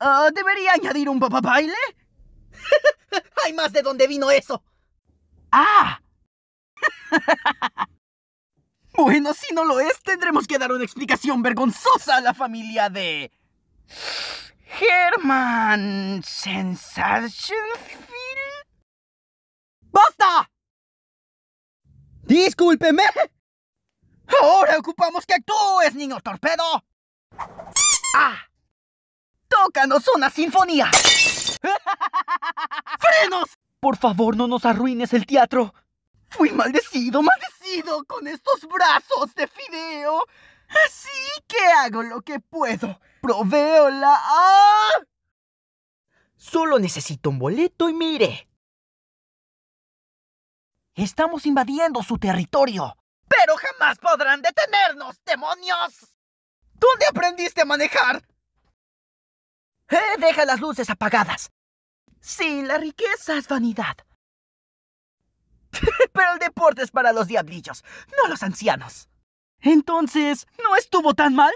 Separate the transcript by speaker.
Speaker 1: Ah, ¿Debería añadir un papá baile?
Speaker 2: Hay más de dónde vino eso.
Speaker 1: ¡Ah! bueno, si no lo es, tendremos que dar una explicación vergonzosa a la familia de... Herman Sensationfield.
Speaker 2: ¡Basta! Discúlpeme.
Speaker 1: Ahora ocupamos que actúes, niño torpedo. ¡Ah! ¡Tócanos una sinfonía! ¡Frenos! Por favor, no nos arruines el teatro. Fui maldecido, maldecido con estos brazos de fideo. Así que hago lo que puedo. Proveo la...
Speaker 2: Solo necesito un boleto y mire.
Speaker 1: Estamos invadiendo su territorio. Pero jamás podrán detenernos, demonios. ¿Dónde aprendiste a manejar? Eh, deja las luces apagadas. Sí, la riqueza es vanidad. Pero el deporte es para los diablillos, no los ancianos. Entonces, ¿no estuvo tan mal?